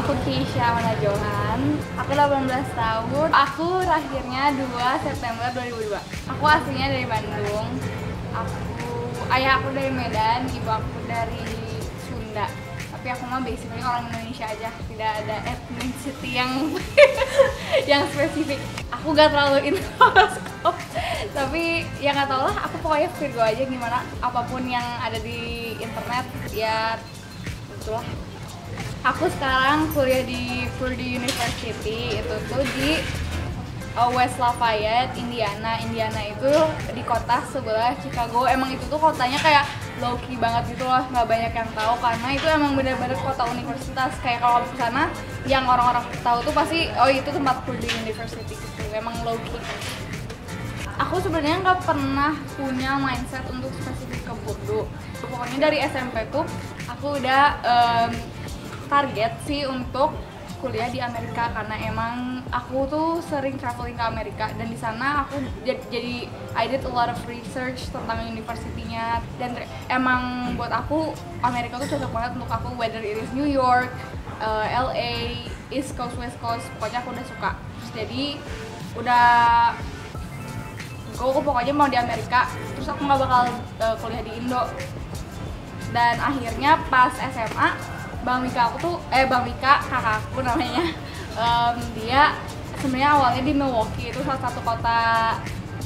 aku Kisha Manajohan. Aku 18 tahun. Aku lahirnya 2 September 2002. Aku aslinya dari Bandung. Aku ayah aku dari Medan, ibu aku dari Sunda. Tapi aku mah basically orang Indonesia aja, tidak ada ethnicity yang yang spesifik. Aku gak terlalu into. Tapi ya nggak tau lah, aku pokoknya Virgo aja gimana apa pun yang ada di internet ya itulah aku sekarang kuliah di Purdue University itu tuh di uh, West Lafayette, Indiana. Indiana itu di kota sebelah Chicago. Emang itu tuh kotanya kayak low key banget gitu loh, nggak banyak yang tahu karena itu emang bener-bener kota universitas. Kayak kalau ke sana yang orang-orang tahu tuh pasti oh itu tempat Purdue University gitu. Emang low key. Aku sebenarnya nggak pernah punya mindset untuk spesifik ke Purdue. Pokoknya dari SMP tuh aku udah um, target sih untuk kuliah di Amerika karena emang aku tuh sering traveling ke Amerika dan di sana aku jadi I did a lot of research tentang universitinya dan emang buat aku Amerika tuh cocok banget untuk aku whether it is New York, uh, LA, East Coast, West Coast pokoknya aku udah suka. Terus jadi udah gue pokoknya mau di Amerika terus aku nggak bakal uh, kuliah di Indo. Dan akhirnya pas SMA Bang Mika aku tuh eh Bang Mika kakakku namanya. Um, dia sebenarnya awalnya di Milwaukee itu salah satu kota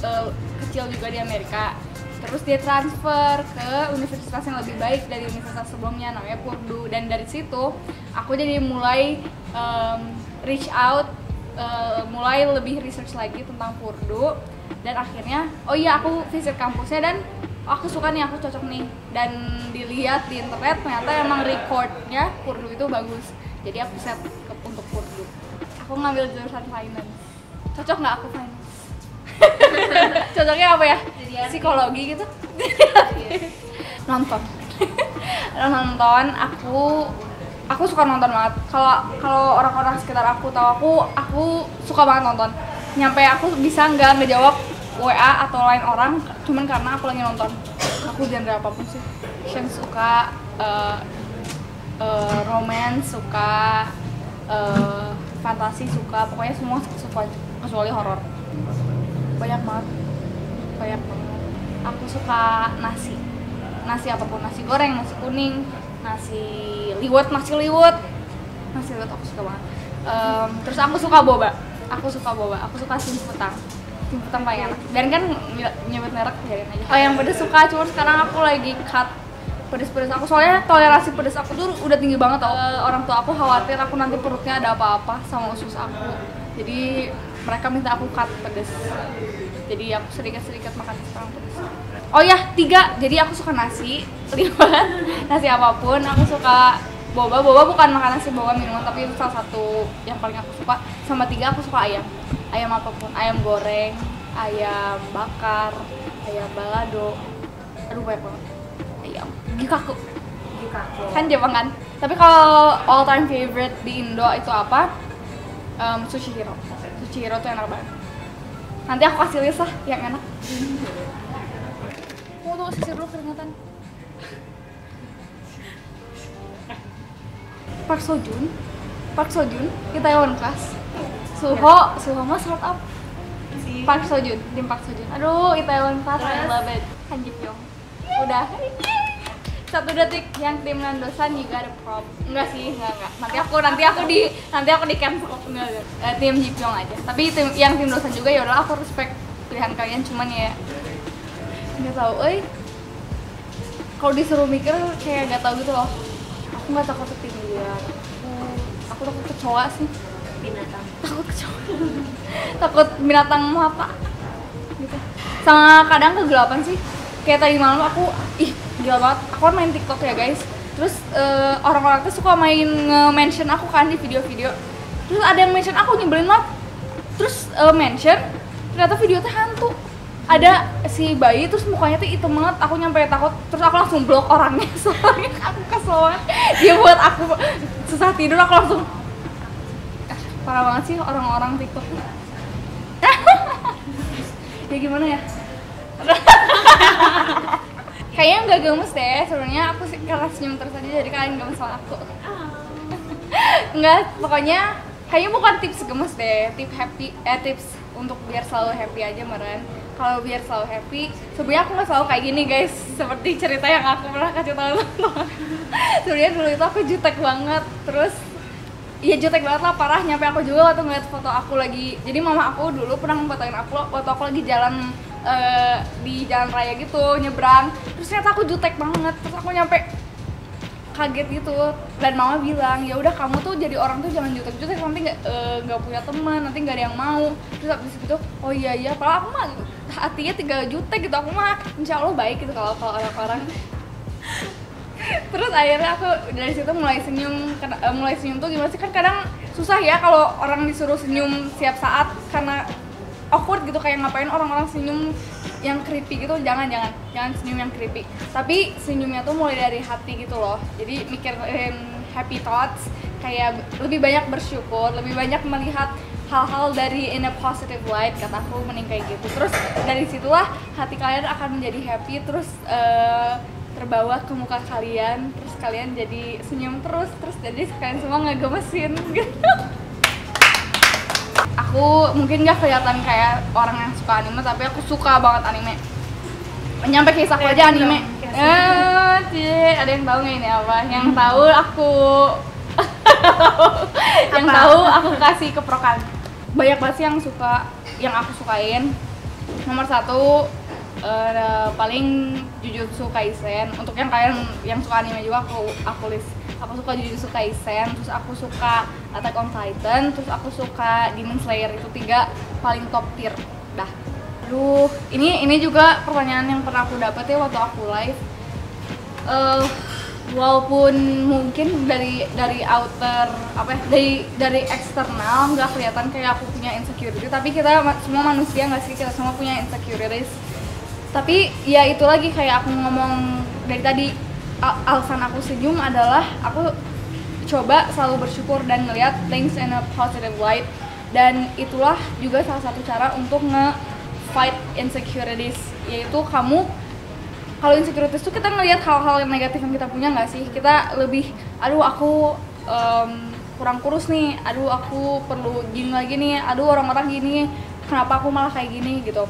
uh, kecil juga di Amerika. Terus dia transfer ke universitas yang lebih baik dari universitas sebelumnya namanya Purdue. Dan dari situ aku jadi mulai um, reach out uh, mulai lebih research lagi tentang Purdue. Dan akhirnya oh iya aku visit kampusnya dan oh, aku suka nih aku cocok nih. Dan dilihat di internet ternyata emang recordnya Purdue itu bagus. Jadi aku set ke, untuk Purdue aku ngambil jurusan finance. Cocok nggak aku finance? Cocoknya apa ya? Psikologi gitu. Nonton. Nonton. Aku aku suka nonton banget. Kalau kalau orang-orang sekitar aku tahu aku aku suka banget nonton. Nyampe aku bisa nggak ngejawab WA atau lain orang cuman karena aku lagi nonton. Aku genre apa pun sih. Yang suka uh, uh, romance suka uh, fantasi suka. Pokoknya semua suka kecuali horor. Banyak banget. Banyak banget. Aku suka nasi. Nasi apa pun. Nasi goreng nasi kuning nasi liwet nasi liwet. Nasi liwet aku suka banget. Um, terus aku suka boba. Aku suka boba. Aku suka simputang simputan paling enak. Dan kan nyebut merek ya aja. Oh yang pedes suka cuma sekarang aku lagi cut pedes-pedes aku. Soalnya toleransi pedes aku tuh udah tinggi banget tau uh, orang tua aku khawatir aku nanti perutnya ada apa-apa sama usus aku. Jadi mereka minta aku cut pedes. Jadi aku sedikit-sedikit makan sekarang pedes. Oh ya tiga. Jadi aku suka nasi. Lima. Nasi apa pun aku suka boba. Boba bukan makan nasi boba minuman tapi itu salah satu yang paling aku suka. Sama tiga aku suka ayam ayam apa pun ayam goreng ayam bakar ayam balado. Aduh banyak banget. Ayam. Gikaku. Gikaku. Kan Jepang kan tapi kalau all time favorite di Indo itu apa? Um, sushi hero. Sushi hero tuh enak banget. Nanti aku kasih list lah yang enak. Mau tuh sisir dulu keringatan Park Sojun Park Sojun di Taiwan Class Suho, Suho mah startup. Park Sojun, tim Park Sojun. Aduh, Itaewon Class, I love it. Han Ji Pyong. Udah. Satu detik yang tim Nandosan juga ada prop. Enggak sih, enggak enggak. Nanti aku nanti aku di nanti aku di cancel enggak, enggak. Uh, tim Ji Pyong aja. Tapi tim yang tim Dosan juga ya udah aku respect pilihan kalian cuman ya nggak tahu euy kalau disuruh mikir kayak nggak tahu gitu loh aku nggak takut ketinggian aku, aku takut kecoa sih binatang. Takut kecoa takut binatang mata gitu. Sama kadang kegelapan sih. Kayak tadi malam aku ih gila banget. Aku kan main tiktok ya guys. Terus uh, orang-orang tuh suka main nge-mention aku kan di video-video. Terus ada yang mention aku nyebelin banget. Terus uh, mention ternyata video tuh hantu. Ada si bayi terus mukanya tuh hitam banget. Aku nyampe takut. Terus aku langsung blok orangnya. Soalnya aku kesel banget. Dia buat aku susah tidur aku langsung parah banget sih orang-orang TikTok. Ya gimana ya? Kayaknya nggak gemes deh. Sebenarnya aku sih karena senyum terus aja jadi kalian gemes sama aku. Enggak, pokoknya kayaknya bukan tips gemes deh, tips happy, eh tips untuk biar selalu happy aja meren. Kalau biar selalu happy, sebenarnya aku nggak selalu kayak gini guys, seperti cerita yang aku pernah kasih tahu Sebenarnya dulu itu aku jutek banget, terus Iya jutek banget lah parah. Nyampe aku juga waktu ngeliat foto aku lagi. Jadi mama aku dulu pernah memfotoin aku waktu aku lagi jalan uh, di jalan raya gitu nyebrang. Terus ternyata aku jutek banget. Terus aku nyampe kaget gitu. Dan mama bilang ya udah kamu tuh jadi orang tuh jangan jutek-jutek nanti nggak eh, nggak uh, punya teman nanti nggak ada yang mau. Terus habis itu oh iya iya. Kalau aku mah hatinya tinggal jutek gitu. Aku mah insya Allah baik gitu kalau kalau orang-orang terus akhirnya aku dari situ mulai senyum. Uh, mulai senyum tuh gimana sih? Kan kadang susah ya kalau orang disuruh senyum siap saat karena awkward gitu kayak ngapain orang-orang senyum yang creepy gitu. Jangan jangan. Jangan senyum yang creepy. Tapi senyumnya tuh mulai dari hati gitu loh. Jadi mikirin happy thoughts kayak lebih banyak bersyukur lebih banyak melihat hal-hal dari in a positive light kataku mending kayak gitu. Terus dari situlah hati kalian akan menjadi happy. Terus uh, terbawa ke muka kalian terus kalian jadi senyum terus terus jadi kalian semua ngegemesin. Gitu aku mungkin gak kelihatan kayak orang yang suka anime tapi aku suka banget anime. Nyampe kisah aku aja anime. eh cie ada yang tahu nggak ini apa? Yang tahu aku. Yang tahu aku kasih keprokan. Banyak banget sih yang suka yang aku sukain. Nomor satu uh, paling Jujutsu Kaisen untuk yang kalian yang suka anime juga aku aku list. Aku suka Jujutsu Kaisen terus aku suka Attack on Titan terus aku suka Demon Slayer. Itu tiga paling top tier. Dah. Aduh, ini ini juga pertanyaan yang pernah aku dapet ya waktu aku live. Uh, walaupun mungkin dari dari outer apa ya, dari dari eksternal nggak kelihatan kayak aku punya insecurity, tapi kita semua manusia nggak sih? Kita semua punya insecurities tapi ya itu lagi kayak aku ngomong dari tadi al alasan aku senyum adalah aku coba selalu bersyukur dan ngelihat things in a positive light. Dan itulah juga salah satu cara untuk nge fight insecurities. Yaitu kamu kalau insecurities itu kita ngelihat hal-hal yang negatif yang kita punya nggak sih? Kita lebih aduh aku um, kurang kurus nih. Aduh aku perlu gym lagi nih. Aduh orang-orang gini. Kenapa aku malah kayak gini? Gitu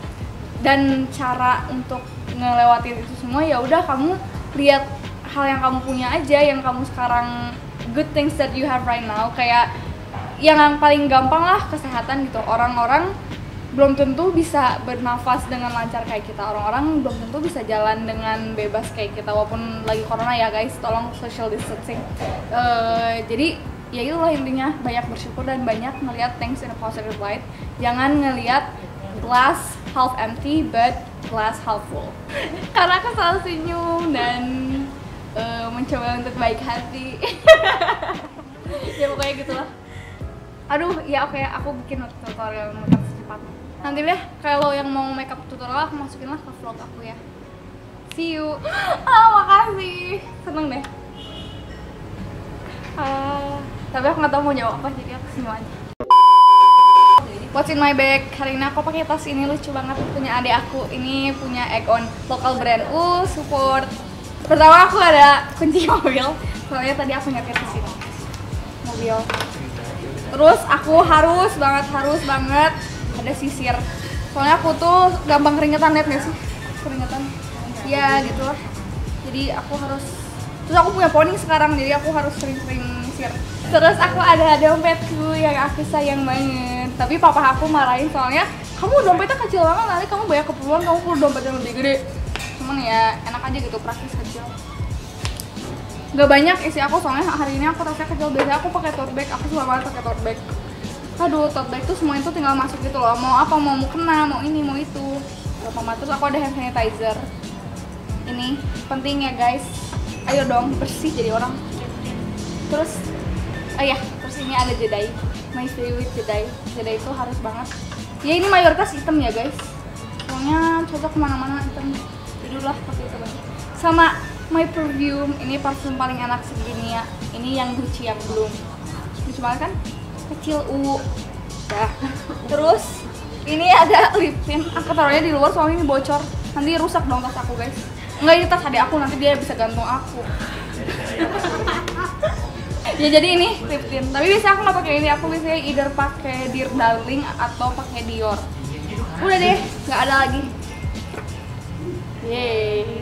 dan cara untuk ngelewatin itu semua ya udah kamu lihat hal yang kamu punya aja yang kamu sekarang good things that you have right now. Kayak yang paling gampang lah kesehatan gitu. Orang-orang belum tentu bisa bernafas dengan lancar kayak kita. Orang-orang belum tentu bisa jalan dengan bebas kayak kita walaupun lagi corona ya guys. Tolong social distancing. Uh, jadi ya itulah intinya. Banyak bersyukur dan banyak ngelihat things in a positive light. Jangan ngelihat glass half empty but glass half full. Karena aku selalu senyum dan uh, mencoba untuk baik hati. Ya pokoknya gitulah. Aduh ya oke okay, aku bikin tutorial makeup secepatnya. Nanti deh kalau yang mau makeup tutorial aku masukin lah ke vlog aku ya. See you. Oh makasih. Seneng deh. Uh, tapi aku nggak tahu mau jawab apa jadi aku senyum aja What's in my bag? Hari ini aku pakai tas ini lucu banget punya adik aku. Ini punya egg on local brand. Uh, support. Pertama aku ada kunci mobil. Soalnya tadi aku nyetir ke sini. Mobil. Terus aku harus banget harus banget ada sisir. Soalnya aku tuh gampang keringetan liat gak sih? Keringetan. Ya gitu lah. Jadi aku harus Terus aku punya poni sekarang jadi aku harus sering-sering. Terus aku ada dompetku yang aku sayang banget. Tapi papa aku marahin soalnya kamu dompetnya kecil banget nanti kamu banyak keperluan kamu perlu dompet yang lebih gede. Cuman ya enak aja gitu praktis kecil Gak banyak isi aku soalnya hari ini aku tasnya kecil. Biasanya aku pakai tote bag. Aku suka banget pakai tote bag. Aduh tote bag tuh semua itu tinggal masuk gitu loh. Mau apa? Mau mukena mau ini mau itu. Mama terus aku ada hand sanitizer. Ini penting ya guys. Ayo dong bersih jadi orang terus oh ya terus ini ada jedai my favorite jedai jedai itu harus banget. Ya ini mayoritas hitam ya guys. Pokoknya cocok ke mana-mana hitam. Jadilah pakai itu lagi sama my perfume. Ini parfum paling enak segini ya ini yang Gucci yang belum. Lucu banget kan? Kecil u. Ya terus ini ada lip tint. Aku taruhnya di luar soalnya ini bocor. Nanti rusak dong tas aku guys. Enggak ini tas adik aku. Nanti dia bisa gantung aku ya jadi ini lip tint tapi biasanya aku nggak pakai ini. Aku biasanya either pakai Dear Darling atau pakai Dior. Udah deh nggak ada lagi. Yeay